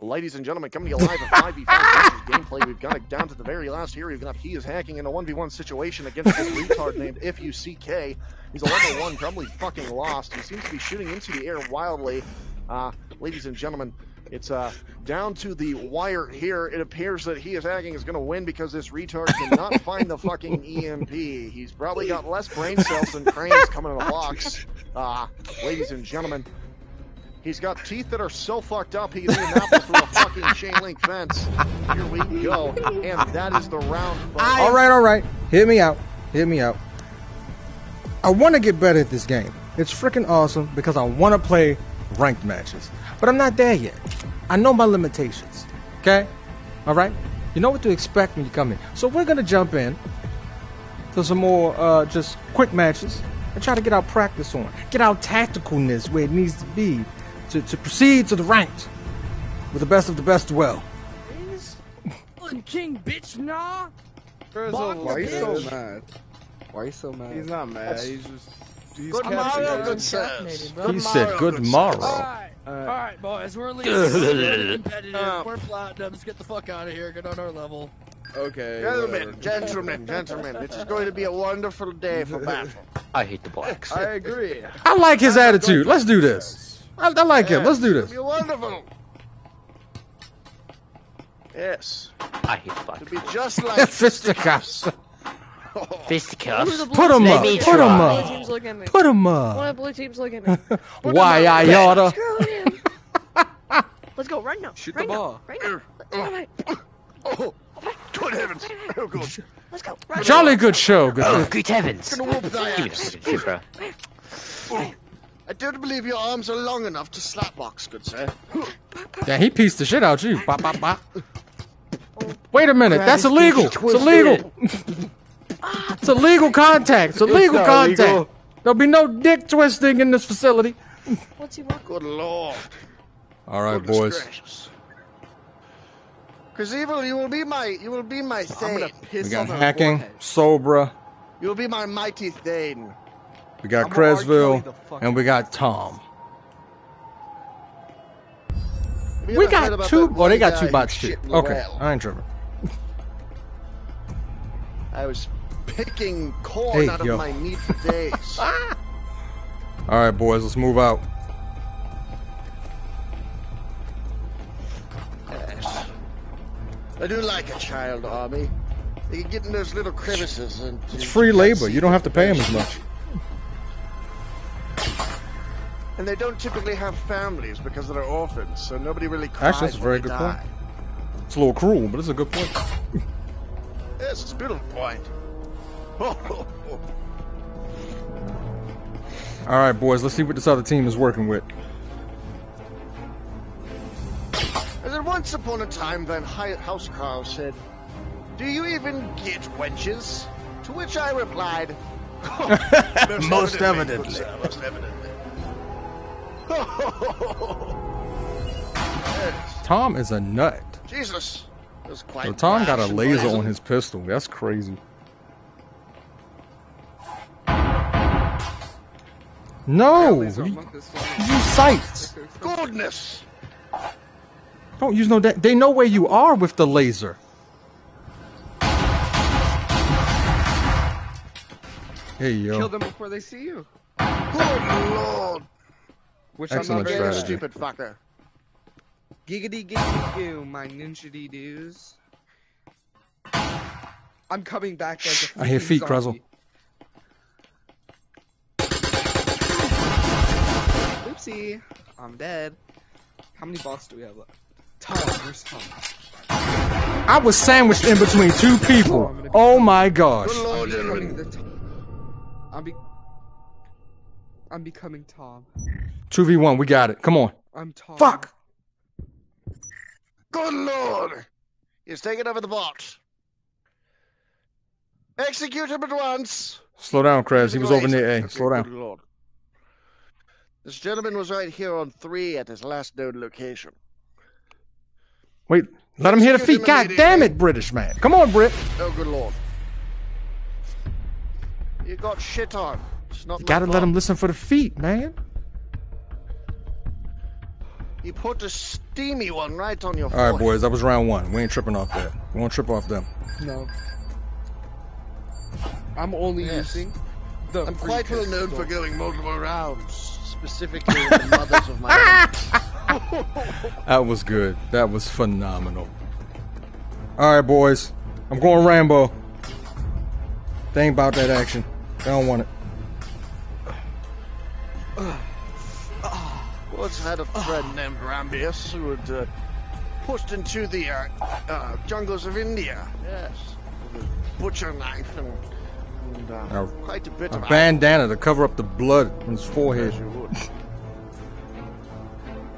Ladies and gentlemen, coming to you live at 5v5 versus gameplay. We've got it down to the very last here. We've got he is hacking in a 1v1 situation against this retard named FUCK. He's a level 1, probably fucking lost. He seems to be shooting into the air wildly. Uh, ladies and gentlemen, it's uh, down to the wire here. It appears that he is hacking is going to win because this retard cannot find the fucking EMP. He's probably got less brain cells than cranes coming in a box. Uh, ladies and gentlemen, He's got teeth that are so fucked up he can eat an apple through a fucking chain link fence. Here we go. And that is the round. folks. All right, all right. Hit me out. Hit me out. I want to get better at this game. It's freaking awesome because I want to play ranked matches. But I'm not there yet. I know my limitations. Okay? All right? You know what to expect when you come in. So we're going to jump in to some more uh, just quick matches and try to get our practice on. Get our tacticalness where it needs to be to, to proceed to the ranked with the best of the best well. King bitch, nah. Frizzle, why are you so mad? Why are you so mad? He's not mad. He's just. He's Good catching morrow, it. good sirs. He said good morrow. Alright, Alright. alright, boys, we're leaving. we're competitive. We're um, platinum. Let's get the fuck out of here. Get on our level. Okay. Gentlemen, whatever. gentlemen, gentlemen, this is going to be a wonderful day for battle. I hate the blacks. I agree. I like his attitude. Let's do this. I, I like him. Let's do It'll this. be wonderful. Yes, I hate the to be just like Fisticuffs. Fisticuffs. Put him Let up. me Put him try. Blue teams look at me. Put him One up. of the blue teams look at me. Why I oughta. Let's go right now. Shoot the ball. Now, right now. Let's. Oh, good heavens! Oh, good. Let's go. Right Jolly good show. Good. Oh, good heavens. Gonna whoop thy Give me the fucking shit, bro. I don't believe your arms are long enough to slapbox, good sir. Yeah, he pieced the shit out you. Bop, bop, bop. Wait a minute. That's illegal. It's illegal. It's illegal contact. It's illegal not contact. legal. There'll be no dick twisting in this facility. What's he want? Good lord. All right, Goodness boys. gracious. Cause evil, you will be my, you will be my I'm gonna piss We got on hacking, forehead. Sobra. You will be my mighty Thane. We got I'm gonna R. Kelly Cresville, and we got Tom. Have We got two. that Oh, they got two who bots too. Okay, well? I ain't tripping. I was picking corn Hey, out yo. of my meat for days. All right, boys, let's move out. Yes. I do like a child army. They can get in those little crevices and It's free labor. You don't have to pay them as much. And they don't typically have families because they're orphans, so nobody really cries Actually, that's a very good die. point. It's a little cruel, but it's a good point. Yes, it's a beautiful point. Oh, All right, boys, let's see what this other team is working with. As in once upon a time, Van Hy- Housecarl said, Do you even get wenches? To which I replied, Most evidently. good most evidently. yes. Tom is a nut. Jesus. That was quite So Tom got a laser on his pistol. That's crazy. No, you use sights. Goodness. Don't use no. They know where you are with the laser. Hey yo. Kill them before they see you. Good lord. Which Excellent I'm not a strategy. stupid fucker. Giggity giggity goo, my ninja dee doos. I'm coming back like a I hear feet, zombie. Oopsie, I'm dead. How many bots do we have left? Tom, where's Tom? I was sandwiched in between two people. Oh, oh my gosh. Good I'm lord, oh, becoming the I'm be. I'm becoming Tom. Two v one. We got it. Come on. I'm Tom. Fuck. Good lord. He's taking over the bot. Execute him at once. Slow down, Krez. He was over near A. Okay, Slow Good down. lord. This gentleman was right here on three at his last known location. Wait. Let him hit a Excuse feet. God damn it, British man. Come on, Brit. Oh, good lord. You got shit on. It's not my Gotta let fault. him listen for the feet, man. You put a steamy one right on your All right, forehead. boys. That was round one. We ain't tripping off that. We won't trip off them. No. I'm only Yes. using the. I'm quite well known pistol. for going multiple rounds, specifically the mothers of my That was good. That was phenomenal. All right, boys. I'm going Rambo. They ain't about that action. They don't want it. Once had a friend named Rambius who had uh, pushed into the uh, uh, jungles of India. Yes, with a butcher knife and, and uh, Now, quite a bit A of bandana to cover up the blood on his As forehead. you would.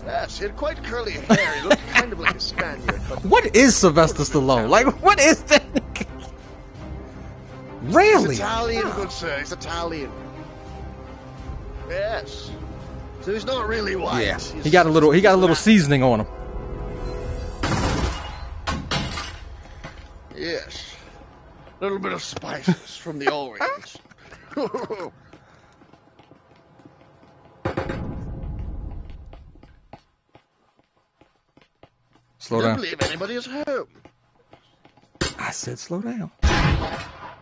Yes, he had quite curly hair. He looked kind of like a Spaniard, but What is Sylvester Stallone? Like, what is that? he's really? Italian, good sir. He's Italian. Yes. So he's not really white. Yeah. He's- He got a little. He got a little seasoning on him. Yes. A little bit of spices from the Orient. Slow down. believe anybody is home. I said slow down.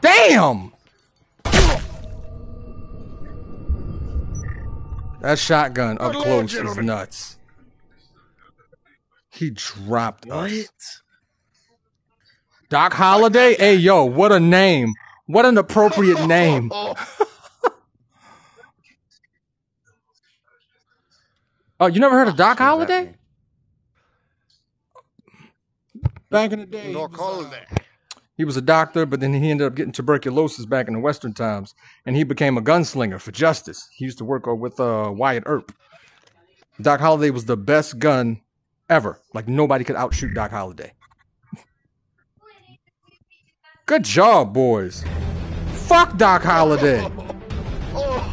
Damn! That shotgun up Good Lord, close is nuts. He dropped us. Doc Holliday? Hey, yo, what a name. What an appropriate name. Oh, you never heard of Doc Holliday? Back in the day. Doc was, uh, Holliday. He was a doctor, but then he ended up getting tuberculosis back in the Western times, and he became a gunslinger for justice. He used to work with uh, Wyatt Earp. Doc Holliday was the best gun ever. Like nobody could outshoot Doc Holliday. Good job, boys. Fuck Doc Holliday.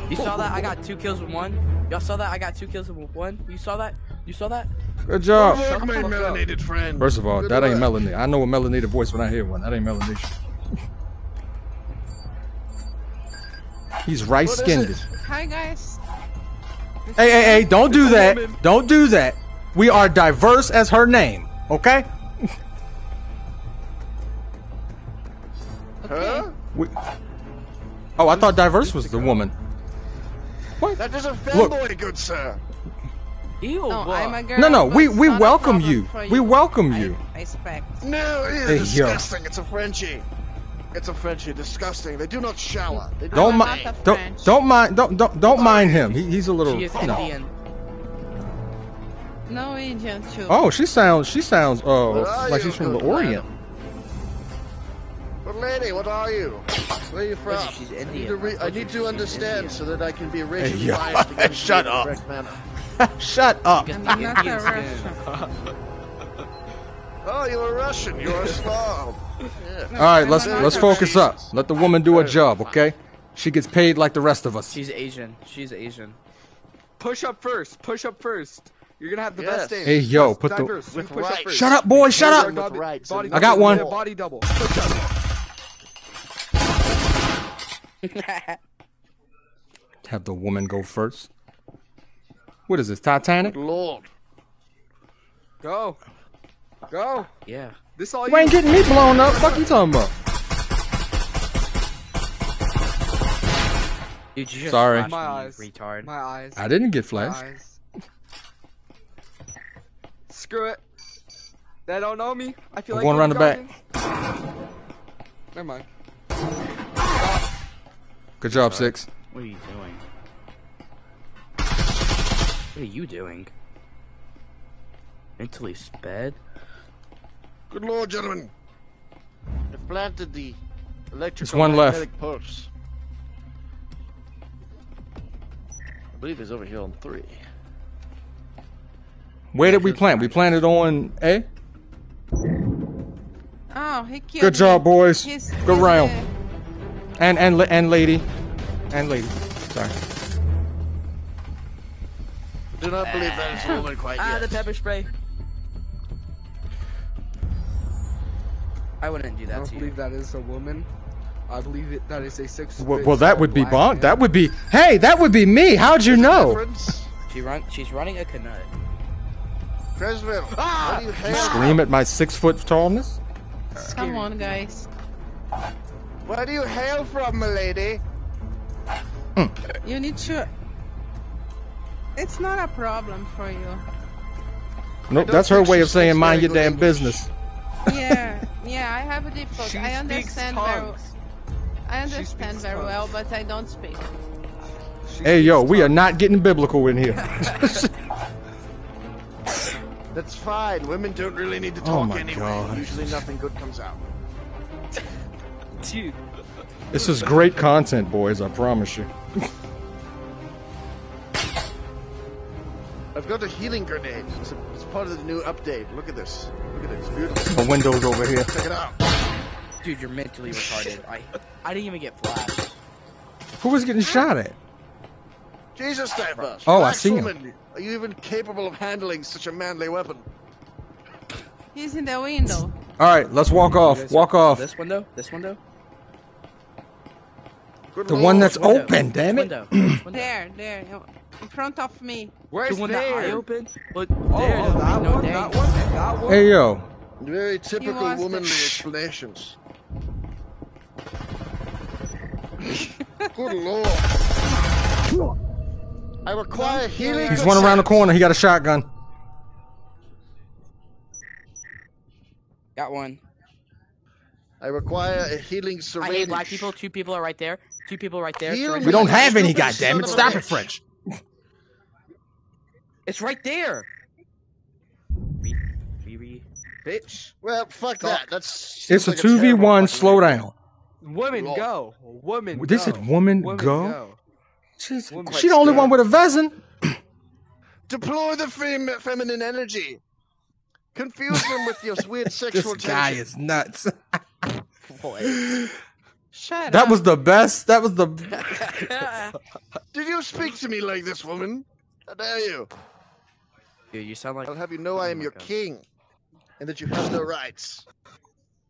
You saw that? I got two kills with one. Y'all saw that? I got two kills with one. You saw that? You saw that? Good job. Good my melanated friend. First of all, Good that ain't work. melanated. I know a melanated voice when I hear one. That ain't melanation. He's rice skinned. Hi guys. Hey, hey, hey, don't do that. Don't do that. We are diverse as her name, okay? Huh? We... Oh, I thought diverse was the woman. What? That is a Look. fanboy, good sir. Ew. No, what? I'm a girl. No, no, we we welcome problem you. We welcome you. I expect. No, it Hey, is yo. disgusting. It's a Frenchie. It's a Frenchie. Disgusting. They do not shower. They do Don't mind. Don't don't mind. Don't don't don't mind him. He, he's a little. She is no. Indian. No Indian too. Oh, she sounds. She sounds. Uh, like she's from the Orient. But lady, what are you? Where are you from? She's I need Indian. to, re- I I need to understand Indian. so that I can be racially yo, biased against shut you in the up. Correct manner. Shut up. Get I'm the not a Russian. Oh, you're a Russian. You're a Slav. Yeah. All right, let's let's focus up. Let the woman do her job, okay? She gets paid like the rest of us. She's Asian. She's Asian. Push up first. Push up first. You're gonna have the Yes. best aim. Hey, yo, Yes, put the- diverse. With push up first. Shut up, boy. Shut up. double, With right, body I got double, one. yeah, Body double. Push up. Have the woman go first. What is this, Titanic? Lord. Go. Go. yeah. This all You ain't you. getting me blown up. Fuck you talking about? Dude, you just Sorry. flashed My me, eyes. retard. My eyes. I didn't get My flashed. eyes. Screw it. They don't know me. I feel I'm like going around the back. Never mind. Good job, six. What are you doing? What are you doing? Mentally sped? Good Lord, gentlemen. I've planted the electrical one left. pulse. I believe he's over here on three. Where did we plant? We planted on A. Oh, he killed Good job, me. boys. He's, Good he's, round. And and and lady, and lady. Sorry. I do not believe that is a woman quite Ah, yet. the pepper spray. I wouldn't do that I don't to you. believe that is a woman. I believe it, that is a six. Well, well that would be black Bond. That would be. Hey, that would be me. How'd you know? She run. She's running a canoe. Cresville, Ah! you You scream at my six foot tallness? Come on, guys. Where do you hail from, milady? You need to. It's not a problem for you. Nope, that's her way of saying mind your damn English. business. Yeah, yeah. I have a difficult. She I understand very. I understand very tongues. well, but I don't speak. She Hey, yo, speaks we are not getting biblical in here. That's fine. Women don't really need to Oh talk my anyway. God. Usually nothing good comes out. Dude. this is great content, boys, I promise you. I've got a healing grenade. It's, a, it's part of the new update. Look at this. Look at it. It's beautiful. The window's over here. Check it out. Dude, you're mentally retarded. I I didn't even get flashed. Who was getting shot at? Jesus, Diverse. Oh, I Relax, see him. Are you even capable of handling such a manly weapon? He's in the window. Alright, let's walk off. Walk off. This window? This window? Good The lord. one that's Window. open, damn it. window. There, there, in front of me. Where's The one there? that I opened? But Oh, there, oh, that no one, that one, that one. Hey, yo. Very typical was the- womanly explanations. Good lord. I require healing. He's running around the corner. He got a shotgun. Got one. I require a healing I syringe. hate black people. Two people are right there. Two people right there. Heal We don't have any, stupid goddammit. son of a Stop it. French. It's right there. Re- re- re- Bitch. Well, fuck that. That's. It's a like terrible 2v1. fucking Slow down. Women Lord. go. Women This go. said woman go? She's, Woman. she the only one with a vezin. Deploy the fem- feminine energy. Confuse them with your weird sexual This guy is nuts. Shut That up. was the best. That was the. Did you speak to me like this, woman? How dare you? Dude, you sound like. I'll have you know I am Oh your God. king, and that you have no rights.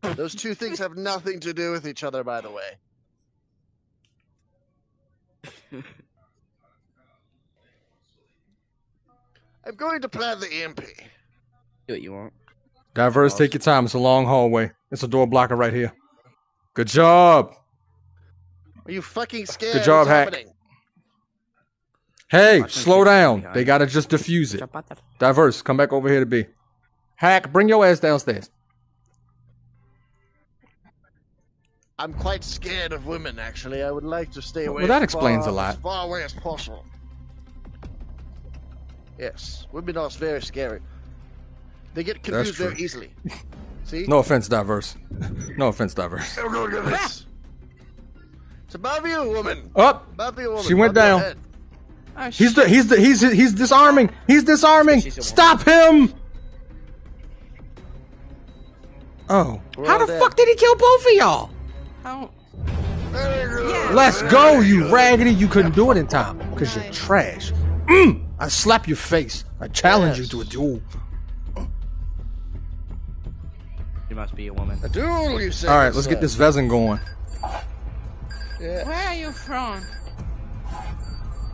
Those two things have nothing to do with each other, by the way. I'm going to plant the EMP. Do what you want. Diverse, take your time. It's a long hallway. It's a door blocker right here. Good job. Are you fucking scared? Good job, What's Hack. happening? Hey, slow down. They gotta just diffuse it. Jump Diverse, come back over here to be. Hack, bring your ass downstairs. I'm quite scared of women, actually. I would like to stay away. Well, that explains far- a lot. As far away as possible. Yes, women are very scary. They get confused very easily. See? No offense, Diverse. No offense, Diverse. Oh, go get this. It's above you, woman. Up. Above you, woman. She went Above your down. Head. Oh, He's the he's the he's he's disarming. He's disarming. She's woman. Stop him. Oh, We're how the dead. fuck did he kill both of y'all? How? Yeah. Let's go, you raggedy. You couldn't do it in time because you're trash. Mm, I slap your face. I challenge Yes. you to a duel. You must be a woman. A duel, you say? All right, let's get this Vezin going. Yeah. Where are you from?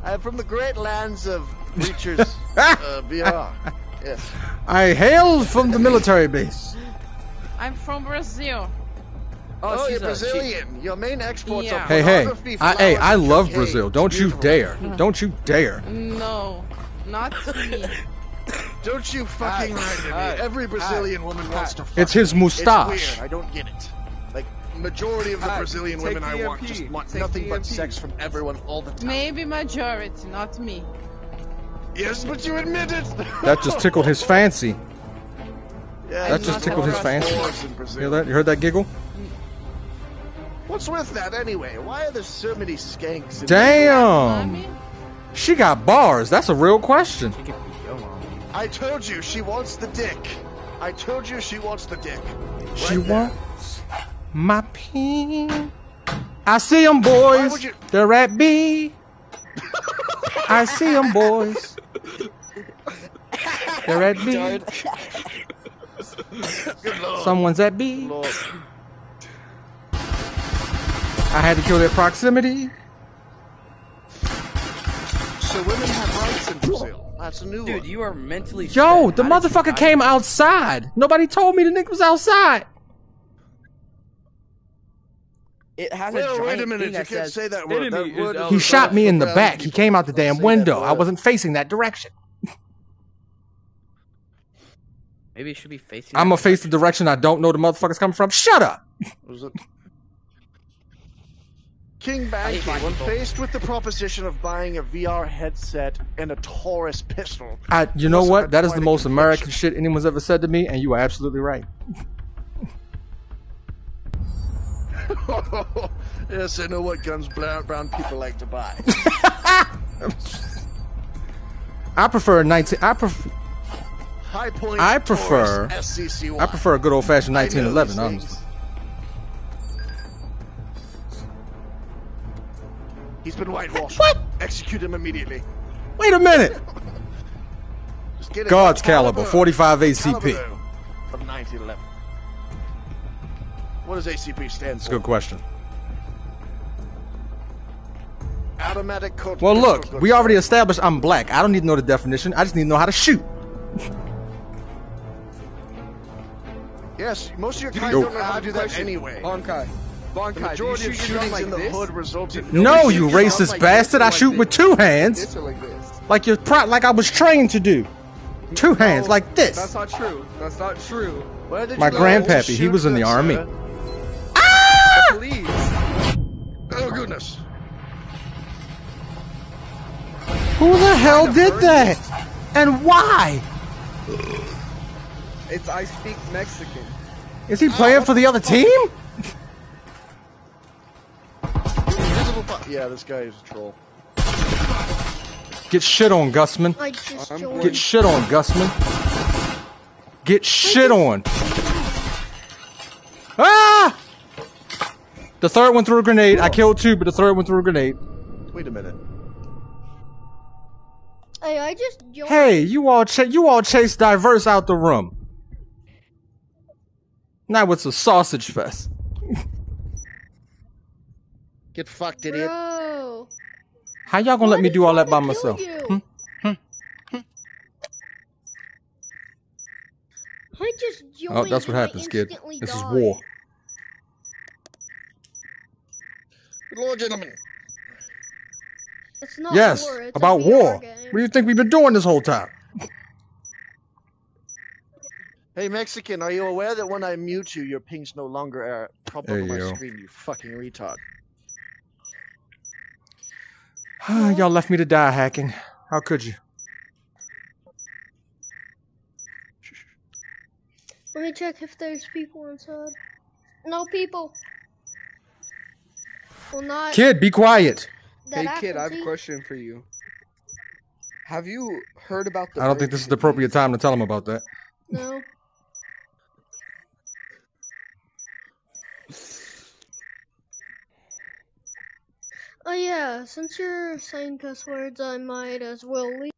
I'm from the great lands of Breachers uh, VR. Yes. I hail from the military base. I'm from Brazil. Oh, she's you're a- she- Brazilian. Your main exports Yeah. are Hey, hey, I, hey, I love cocaine. Brazil. Don't you dare. Don't you dare. No, not me. Don't you fucking lie to me. Every Brazilian woman wants to fuck. It's his mustache. It's mustache. weird. I don't get it. Like, majority of the Hey, Brazilian take women I want just want Take nothing but sex from everyone all the time. Maybe majority, not me. Yes, but you admit it. That just tickled his fancy. Yeah, That just tickled his fancy. whores in Hear that? You heard that giggle? What's with that anyway? Why are there so many skanks? In Damn. Mommy? She got bars. That's a real question. She could be your mom. I told you she wants the dick. I told you she wants the dick. She Right there. wants my pin. I see 'em, Why would boys. you- They're at B. I see 'em, boys. They're at B. Someone's at B. Lord. I had to kill their proximity. So women have rights in Brazil. That's That's a new Dude, one. you are mentally. Yo, sped. the How motherfucker came outside. Nobody told me the nigga was outside. It has a Well, giant wait a minute. thing You can't says say that word. That word He shot me in the back. He came out the damn window. I wasn't facing that direction. Maybe it should be facing. I'm gonna face the direction I don't know the motherfucker's coming from. Shut up. King hate Banky, blind when people. faced with the proposition of buying a VR headset and a Taurus pistol, I, you know what? That is the most. American shit anyone's ever said to me, and you are absolutely right. yes, I know what guns brown, brown people like to buy. I prefer a 19. I prefer. High point. I prefer- I prefer a good old fashioned 1911, honestly. He's been whitewashed. What? Execute him immediately. Wait a minute. Just get. God's What caliber, 45 ACP. Caliber of 1911. What does ACP stand That's a good question. Automatic cut. Well, look, we already established I'm black. I don't need to know the definition. I just need to know how to shoot. Yes, most of your guys Yo. don't know how to do that anyway. Bankai. The Bankai, do you majority of shoot your shootings like in the this? hood result in No, you you shoot your gun racist like bastard! this or I shoot this? with two hands, like this? like you're pro- like I was trained to do. Two hands, oh, like this. That's not true. That's not true. Where did My you grandpappy, to he was in the good, army. sir? Please. Oh goodness. Who the hell did that? And why? It's I speak Mexican. Is he playing ah, for the other team? Invisible Yeah, this guy is a troll. Get shit on, Gusman. I just Get shit on, Gusman. Get shit on. Ah! The third one threw a grenade. I killed two, but the third one threw a grenade. Wait a minute. Hey, I just joined. Hey, you all ch- you all chase diverse out the room. Now it's a sausage fest. Get fucked, idiot. Bro. How y'all gonna let me do all that by myself? you? Hmm? I just joined. Oh, that's what happens, kid. instantly This is died. War. Gentlemen. It's not Yes, war. It's about war. Game. What do you think we've been doing this whole time? Hey, Mexican, are you aware that when I mute you, your pings no longer are pop up on my go. screen, you fucking retard? y'all left me to die hacking. How could you? Let me check if there's people inside. No people. Well, not Kid, be quiet. hey kid, I have a question for you. Have you heard about the I don't think this is the appropriate time to tell him about that. No. Oh yeah, since you're saying cuss words, I might as well leave.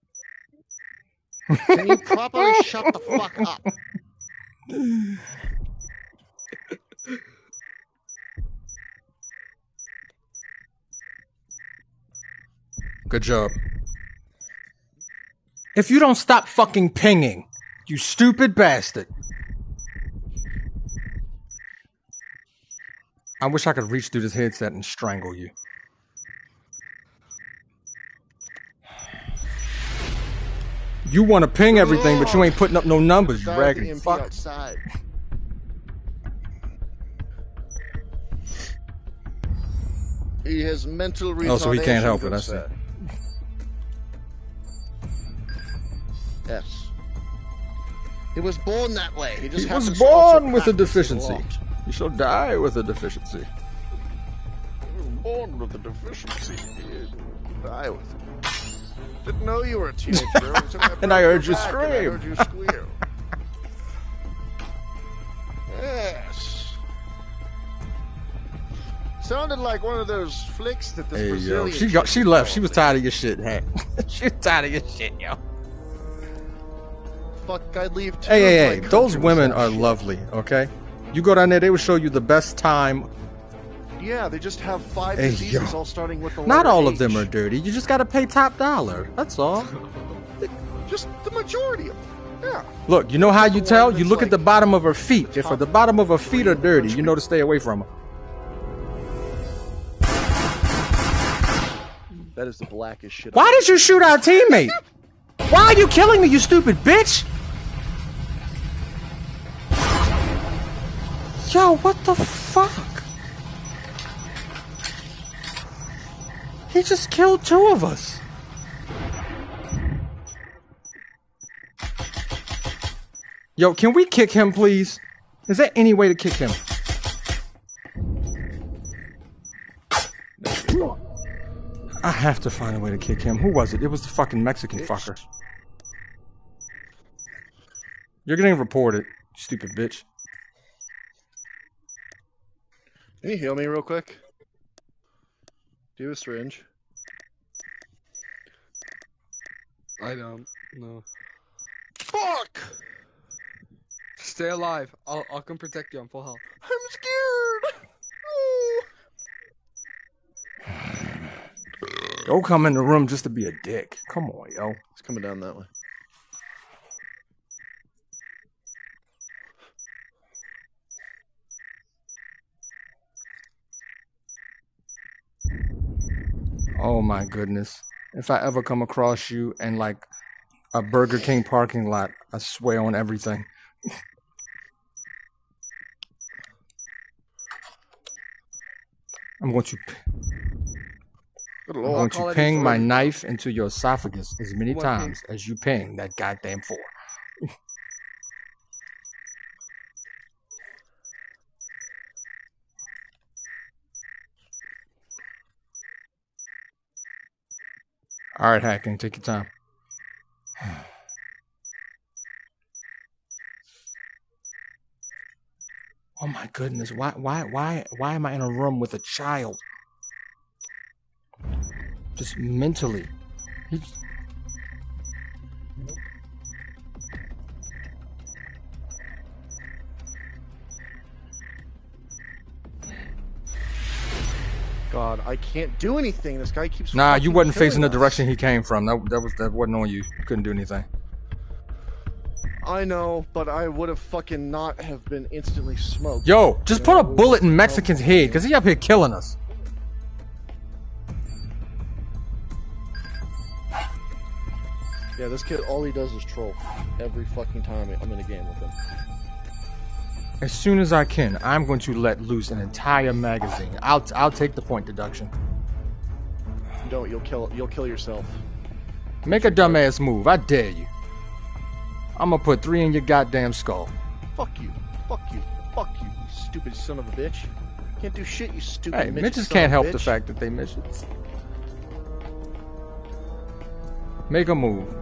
Can you properly shut the fuck up? Good job. If you don't stop fucking pinging, you stupid bastard. I wish I could reach through this headset and strangle you. You want to ping everything, but you ain't putting up no numbers, you raggedy EMP fuck. outside. He has mental retardation. Oh, so he can't help it, good I see. Yes. He was born that way. He, just He was happens to also born with a deficiency. lot. You shall die with a deficiency. He was born with a deficiency. He die with it. Didn't know you were a teenager. until And I broke heard you back and I scream. heard you squeal. yes. Sounded like one of those flicks that this Hey yo, Brazilian she got she left. She was tired of your shit, hey. she was tired of your shit, yo. Fuck, I'd leave too. Hey, hey, hey! Those women are shit. lovely. Okay, you go down there, they will show you the best time. Yeah, they just have five Hey, diseases, yo. all starting with the Not all of them are dirty. You just gotta pay top dollar. That's all. Just the majority of them. Yeah. Look, you know how you tell? You look at the bottom of her feet. If the bottom of her feet are dirty, you know to stay away from her. That is the blackest shit. Why did you shoot our teammate? Why are you killing me, you stupid bitch? Yo, what the fuck? He just killed two of us. Yo, can we kick him, please? Is there any way to kick him? I have to find a way to kick him. Who was it? It was the fucking Mexican fucker. You're getting reported, stupid bitch. Can you heal me real quick? Do you have a syringe? I don't. No. Fuck! Stay alive. I'll I'll come protect you. I'm full health. I'm scared. Don't come in the room just to be a dick. Come on, yo. It's coming down that way. Oh my goodness. If I ever come across you in like a Burger King parking lot, I swear on everything. I'm going to Good I'm lord. going to ping my knife into your esophagus as many times as you ping that goddamn four. All right, hacking, take your time. Oh my goodness! Why, why, why, why am I in a room with a child? Just mentally, he. God, I can't do anything. This guy keeps. Nah, you wasn't facing the direction he came from. That, that was that wasn't on you. You couldn't do anything. I know, but I would have fucking not have been instantly smoked. Yo, just put a bullet in Mexican's head, cause he up here killing us. Yeah, this kid, all he does is troll every fucking time I'm in a game with him. As soon as I can, I'm going to let loose an entire magazine. I'll I'll take the point deduction. You don't, you'll kill, you'll kill yourself. Make a dumbass move. I dare you. I'm gonna put three in your goddamn skull. Fuck you, fuck you, fuck you, you stupid son of a bitch. Can't do shit, you stupid. Hey, midget Mitches can't help the fact that they midgets. Make a move.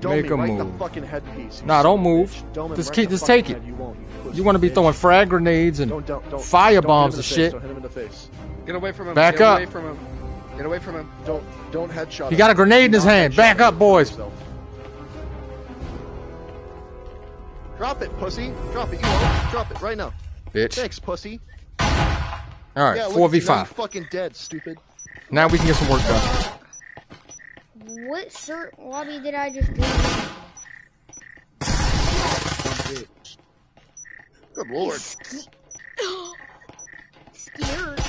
Dome make me a right move. the fucking headpiece. Nah, don't move. bitch. Just right keep- in just take it. You. You, You want to be bitch. throwing frag grenades and Don't, don't, don't, fire don't hit him bombs in and shit. Don't hit him in the face. Get away from him. Back Get up. away from him. Get away from him. Don't, don't headshot. He got a grenade in his hand. Back up, boys. Yourself. Drop it, pussy. Drop it. You won't. Drop it right now. bitch. Thanks, pussy. All right, Yeah, four look, v now you're five. fucking dead, stupid. Now we can get some work done. What cert lobby did I just do? Good lord. Scared.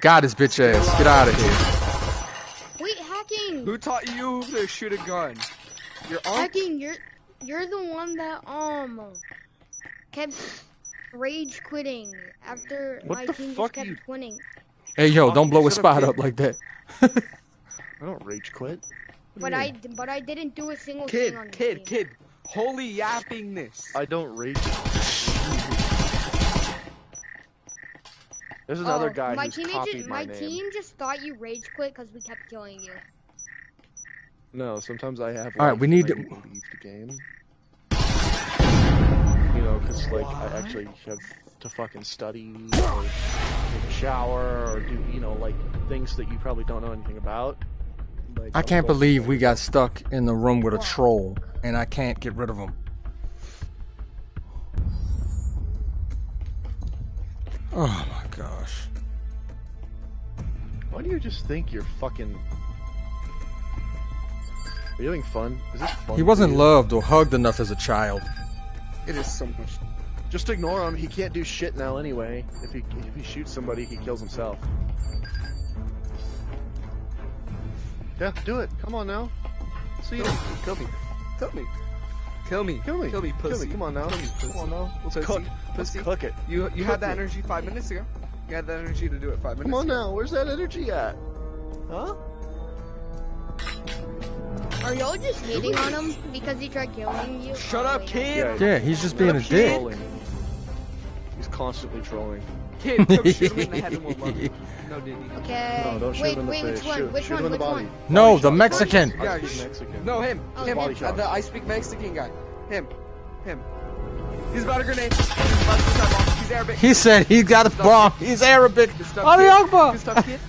Got his bitch ass. Get out of here. Wait, hacking. Who taught you to shoot a gun? Your uncle? Hacking, you're you're the one that um kept rage quitting after What my the team just kept you- winning. Hey yo, don't blow his spot up like that. I don't rage quit. What But you I but I didn't do a single Kid, thing on this kid, team. kid. Holy yappingness. I don't rage. Quit. There's oh, another Oh, guy my who's teammate copied just, my, my name. team just thought you rage quit because we kept killing you. No, sometimes I have. All right, we need to- leave the game. You know, because like I actually have to fucking study or take a shower or do you know like things that you probably don't know anything about. Like, I can't believe we got stuck in the room with a troll and I can't get rid of him. Oh my gosh. Why do you just think you're fucking Are you having fun? Is this fun? He wasn't you? loved or hugged enough as a child. It is so much. Just ignore him. He can't do shit now anyway. If he if he shoots somebody, he kills himself. Yeah, do it. Come on now. See you. Kill me. Kill me. Kill me. Kill me. Kill me, pussy. Come on now. Kill me, pussy. Come on now. Let's Pussy. cook. Let's cook it. You you Cook had that me. energy five minutes ago. You had that energy to do it five minutes. Ago. Come on ago. now. Where's that energy at? Huh? Are y'all just hating on him because he tried killing you? Shut up, kid. Yeah, he's just being a dick. Trolling. He's constantly trolling. Kid, come shoot him in the head and we'll love you. No, did he? Okay. No, don't shoot wait, him in the wait, face. which one? Shoot, which shoot one? him in the which body. one? No, Body the Mexican. body shot. Yeah, I you- speak Mexican. No, him. Oh, him. body Uh, the I speak Mexican guy. Him. Him. He's about a grenade. He's about to start bomb. He's Arabic. He said he got a bomb. He's Arabic. Good stuff, Ali kid. Akbar. Good stuff, kid.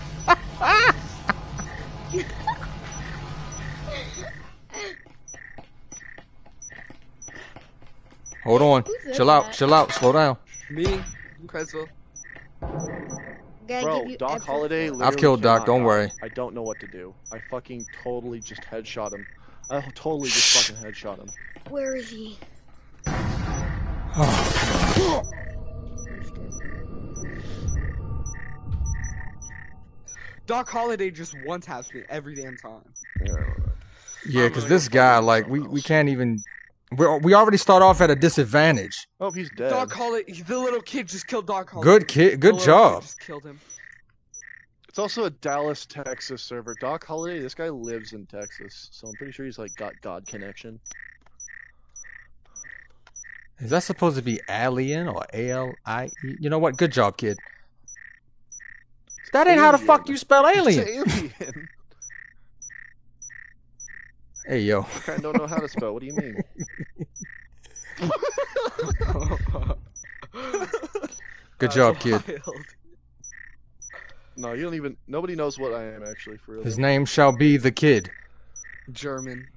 Hold on. Chill that? out. Chill out. Slow down. Me, Creswell. Gotta Bro, give you Doc extra Holiday. support. literally killed Doc, don't worry. I don't know what to do. I fucking totally just headshot him. I totally just fucking headshot him. Where is he? Doc Holiday just one taps me every damn time. Yeah, because this guy, like, we, we can't even. We we already start off at a disadvantage. Oh, he's dead. Doc Holiday, the little kid just killed Doc Holiday. Good kid. Good little job. Kid just killed him. It's also a Dallas, Texas server. Doc Holiday, this guy lives in Texas, so I'm pretty sure he's like got God connection. Is that supposed to be alien or A L I E? You know what? Good job, kid. That ain't how the fuck you spell It's alien. alien. Hey yo. I don't know how to spell. What do you mean? Good job, kid. Wild. No, you don't even. Nobody knows what I am actually for real. His name shall be the kid. German.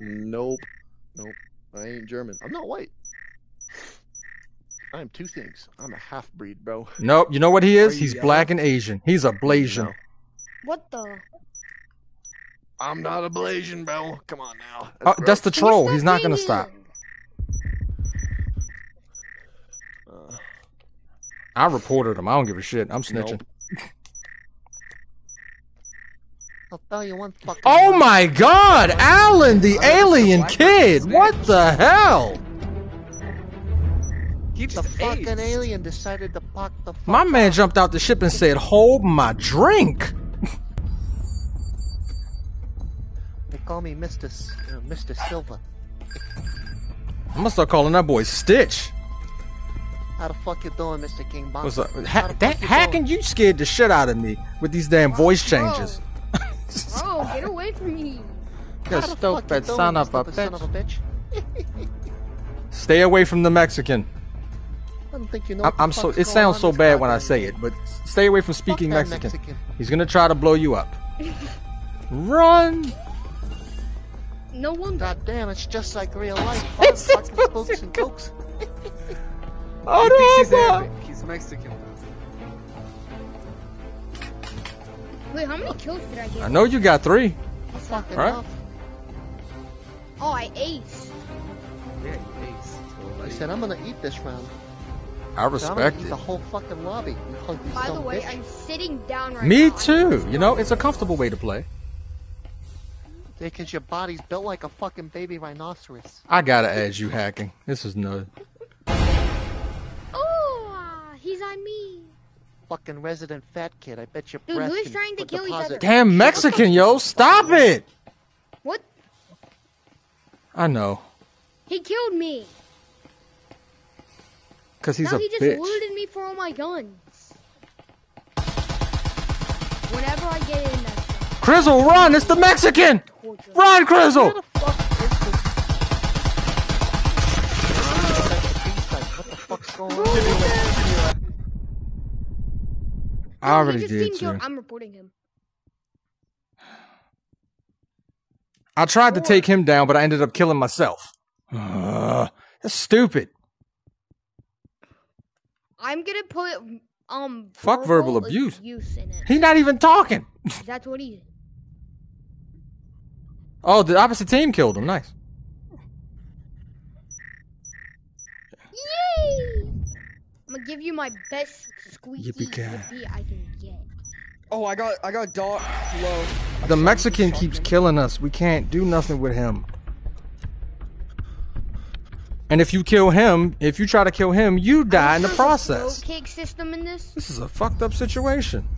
Nope. Nope. I ain't German. I'm not white. I am two things. I'm a half breed, bro. Nope. You know what he is? He's yellow? black and Asian. He's a Blasian. No. What the? I'm not a Blasian, bro. Come on now. Oh, that's the troll. He's not gonna stop. Uh, I reported him. I don't give a shit. I'm snitching. Nope. I'll tell you one fucking. Oh my god! Alan, the alien black kid! What the hell? He The fucking aged. alien decided to fuck the. Fuck My man jumped out the ship and said, Hold my drink! Call me Mr. S- uh, Mr. Silver. I'm gonna start calling that boy Stitch. How the fuck you doing, Mr. King Bong? What's up? How Ha- the that fuck you hacking you scared the shit out of me with these damn voice changes. Bro, get away from me. doing? You How the fuck stupid you doing, son of a stupid son of a bitch. bitch? Stay away from the Mexican. I don't think you know. I'm, what so. It sounds so bad when I say it, but stay away from speaking that Mexican. He's gonna try to blow you up. Run! No wonder. God damn, it's just like real life. It's Fucking supposed spooks and go- kooks. Oh He he's no! Arabic. He's Mexican. Wait, how many kills did I get? I know you got three. Fucking Alright. enough. Oh, I aced. Yeah, he aged. I said I'm gonna eat this round. I So I'm respect eat it. the whole fucking lobby. You By the way, bitch. I'm sitting down right Me now. too. You know, it's a comfortable way to play. Because your body's built like a fucking baby rhinoceros. I gotta add you hacking. This is no. Oh, he's on me. Fucking resident fat kid. I bet your Dude, breath who is can trying to put kill each deposit- other? Damn Mexican, yo! Stop it! What? I know, He killed me. cause he's now a he just bitch. looted me for all my guns. Whenever I get in Crizzle, run! It's the Mexican! Torture. Run, Crizzle! The fuck is this? What the fuck's going on? I already did. Too. I'm reporting him. I tried to take him down, but I ended up killing myself. Uh, that's stupid. I'm gonna put um. Fuck verbal abuse. in it. He's not even talking. That's what he. Oh, the opposite team killed him. Nice. Yay! I'm gonna give you my best squeaky Yippee-ki. yippee I can get. Oh, I got I got dot low. The Mexican keeps killing us. We can't do nothing with him. And if you kill him, if you try to kill him, you die in the process. throw cake system in this. This is a fucked up situation.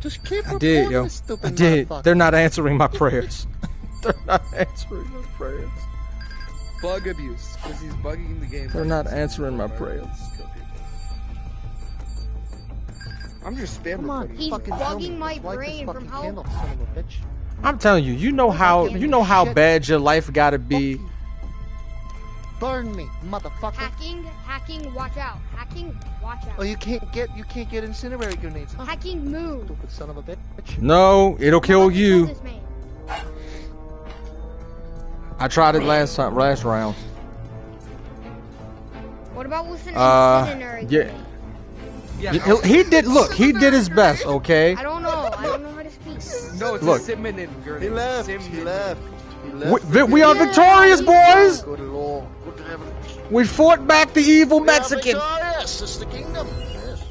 Just keep I did, yo. I did. They're not answering my prayers. They're not answering my prayers. Bug abuse, because he's bugging the game. They're not answering my prayers. I'm just spamming. Come on. He's fucking bugging my Just light this brain from how- candle, son of a bitch. I'm telling you, you know how you know how bad your life gotta be. Fuck you. Burn me, motherfucker. Hacking, hacking, watch out. Hacking, watch out. Oh, you can't get you can't get incendiary grenades. Huh? Hacking, move. Stupid son of a bitch. No, it'll kill Let you. this man. I tried it last time, last round. What about with an Uh, incendiary yeah. grenade? Yeah. He, he did look. He did his best. Okay. I don't know. I don't know how to speak. No, it's Look. a Siminin grenade. He left. He Siminin. left. He We, left. vi- we are Yeah, victorious, he boys. Good lord. Good heavens. We fought back the evil We Mexican. victorious. It's the kingdom. Yes.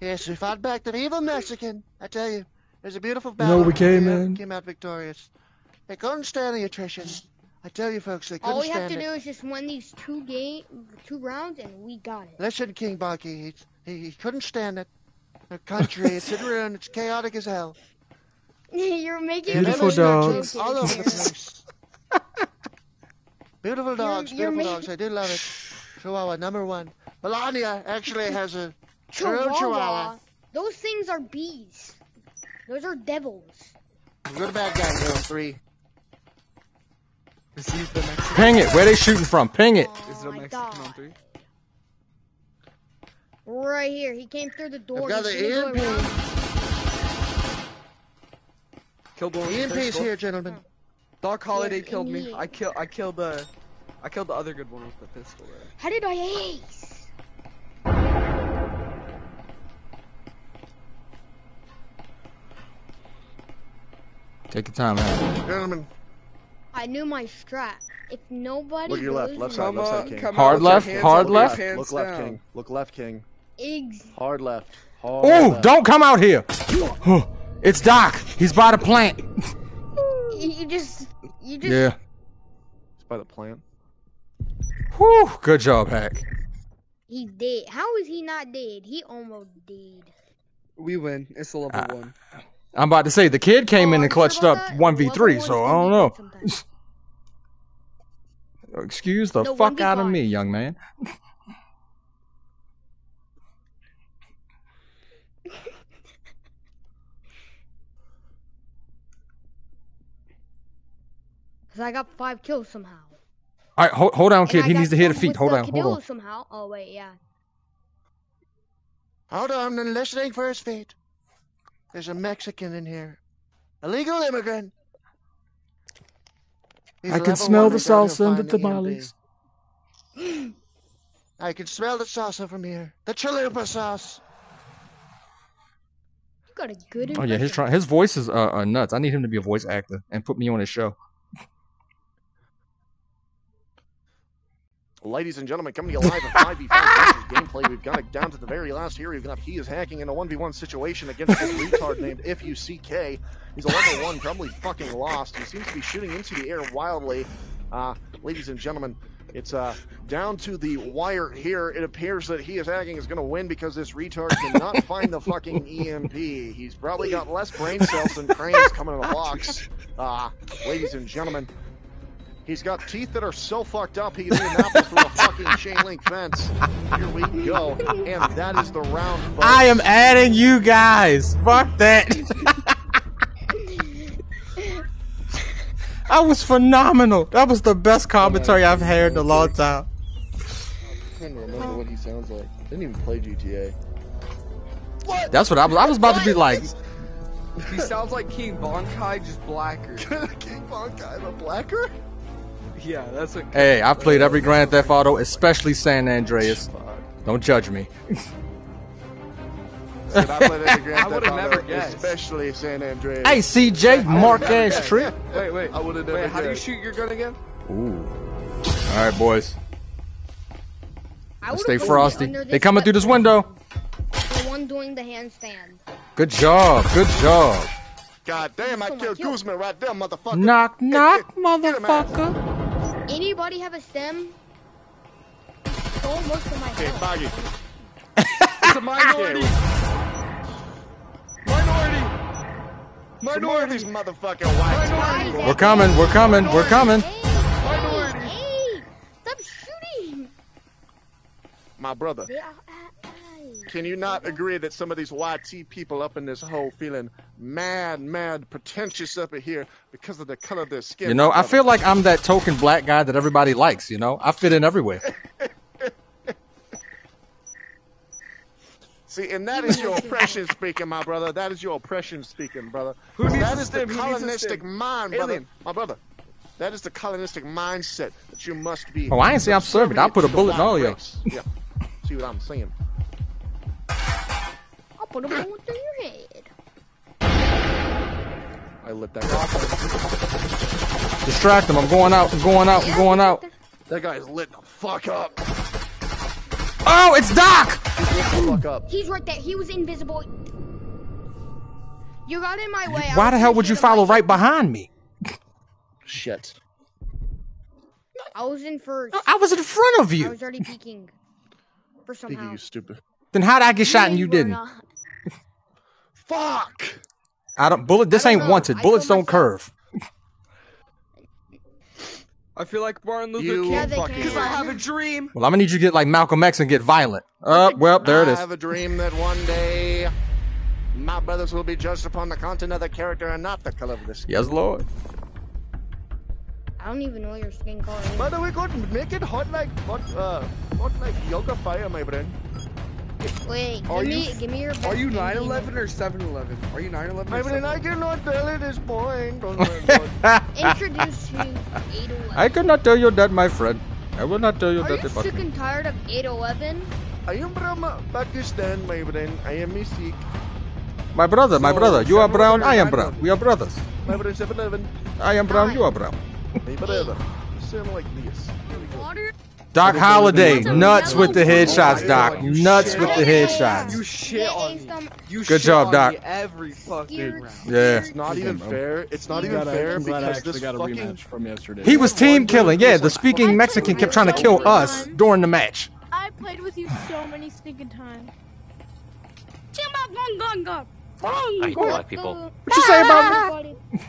Yes, we fought back the evil Mexican. I tell you, it was a beautiful battle. know, we came in. Came out victorious. They couldn't stand the attrition. I tell you, folks, they couldn't stand it. All we have to it. do is just win these two game, two rounds, and we got it. Listen, King Bucky, he, he, he couldn't stand it. The country, it's in ruin. It's chaotic as hell. You're making Beautiful me look dogs. joking all over the place. Beautiful dogs, you're beautiful making- dogs. I do love it. Chihuahua number one. Melania actually has a true Chihuahua. Chihuahua. Those things are bees. Those are devils. Good bad guy girl three. Is he the Mexican? Ping it. Where they shooting from? Ping it Oh, a I Mexican died. on three? Right here. He came through the door. I've got He's the EMP. around. Killed one. EMP's here, gentlemen. Doc Holiday Yes, killed me. I kill. I killed the. I killed the other good one with the pistol. There. How did I ace? Take your time, man. Gentlemen, I knew my strat. If nobody look to your left. Left side. Left side, King. Hard on, with your left, hard up, with your left. hands Look left. King. Look left, King. Eggs. Hard left. Hard Oh, left. don't come out here. It's Doc. He's by the plant. You, you just, you just. Yeah. It's by the plant. Whew. Good job, Hack. He's dead. How is he not dead? He almost dead. We win. It's a level Uh, one. I'm about to say the kid came Oh, in and clutched up that? one v three. So I don't know. Excuse the No, fuck out of me, young man. Cause I got five kills somehow. All right, hold, hold on, kid. I He needs to hit a some feet. Hold on, hold on. somehow. Oh wait, yeah. Hold on, I'm listening for his feet. There's a Mexican in here. Illegal immigrant. He's I a can smell the I doubt he'll salsa and the tamales. EMP. I can smell the salsa from here. The chalupa sauce. You got a good. Oh yeah, his impression. his voice is uh, uh, nuts. I need him to be a voice actor and put me on his show. Ladies and gentlemen, coming to you live at 5v5 versus gameplay. We've got it down to the very last here. We've got he is hacking in a 1v1 situation against this retard named FUCK. He's a level one, probably fucking lost. He seems to be shooting into the air wildly. Uh, ladies and gentlemen, it's uh, down to the wire here. It appears that he is hacking is going to win because this retard cannot find the fucking EMP. He's probably got less brain cells than cranes coming in a box. Uh, ladies and gentlemen, He's got teeth that are so fucked up he can eat an apple through a fucking chain link fence. Here we go. And that is the round, folks. I am adding you guys. Fuck that. that was phenomenal. That was the best commentary I've heard in a long time. I'm trying to remember what he sounds like. Didn't even play GTA. That's what I was. I was about to be like. He sounds like King Bankai, just blacker. King Bankai the Blacker? yeah, that's what. Hey, I've played every Grand Theft Auto, especially San Andreas. Don't judge me. said I played every Grand I Theft would've Auto, never guessed. especially San Andreas. Hey, CJ, Mark ass trick. Wait, wait. I would've never Wait, how do you shoot your gun again? Ooh. All right, boys. Let's stay frosty. They this coming through this window. The one doing the handstand. Good job. Good job. God damn, I Oh killed God. Guzman right there, motherfucker. Knock, knock, hey, get him out. motherfucker. Anybody have a stem? Stole most of my Okay, health. Foggy. It's a minority. minority. Some these Minority. motherfucking whites. Minority. We're coming. We're coming. We're coming. Hey, Minority. hey, stop shooting. My brother, They are- ah, ah. Can you not agree that some of these YT people up in this hole feeling mad, mad, pretentious up in here because of the color of their skin? You know, I feel like I'm that token black guy that everybody likes. You know, I fit in everywhere. See, and that is your oppression speaking, my brother. That is your oppression speaking, brother. Who needs that the stem? Who needs a colonistic mind, brother. Alien. My brother. That is the colonistic mindset that you must be. Oh, I ain't say I'm serving. I'll put a bullet in all of y'all. Yeah. See what I'm saying? I'll put a bullet through your head. I lit that guy. Distract them. I'm going out. I'm going out. I'm going out. That guy's lit the fuck up. Oh, it's Doc. He's lit the fuck up. He's right there. He was invisible. You got in my way. Why the hell would you follow right right behind me? Shit. I was in first. I was in front of you. I was already peeking. For Think somehow. you stupid. Then how'd I get shot and you didn't? not. Fuck. I don't. Bullet. This don't ain't know. wanted. I Bullets told don't curve. I feel like Martin Luther You King. Yeah, they fucking. can. Because I have a dream. Well, I'm gonna need you to get like Malcolm X and get violent. Oh, well, there it I have a dream that one day my brothers will be judged upon the content of the character and not the color of the skin. Yes, Lord. I don't even know your skin color. is. By the way, God, make it hot like hot, uh, hot like yoga fire, my friend. Wait, give Are me, you- give me your. Are you skin 9/11 or 7/11? Are you 9/11? My or friend, I 7/11? cannot tell at this point. Oh my God. Introduce you to 811. I cannot tell you that, my friend. I will not tell you Are that. you about sick me. and tired of 811? I am from Pakistan, my friend. I am a Sikh. My brother, my So, brother. You are brown. I am brown. We are brothers. My friend, 7-Eleven. I am brown. You are brown. My brother. Sound like this. Here we go. Doc Holiday, nuts with the headshots. Doc. Nuts with the headshots. You shit on Ace me. You Good shit job, on Doc. me every fucking round. Yeah. It's not even fair. It's not even fair I'm glad I because this got a fucking rematch from yesterday. He was team killing. Yeah, the speaking Mexican kept trying to kill us during the match. I played with you so many stinking times. Chimba gong gong gong. I hate black people. What you say about me? Buddy.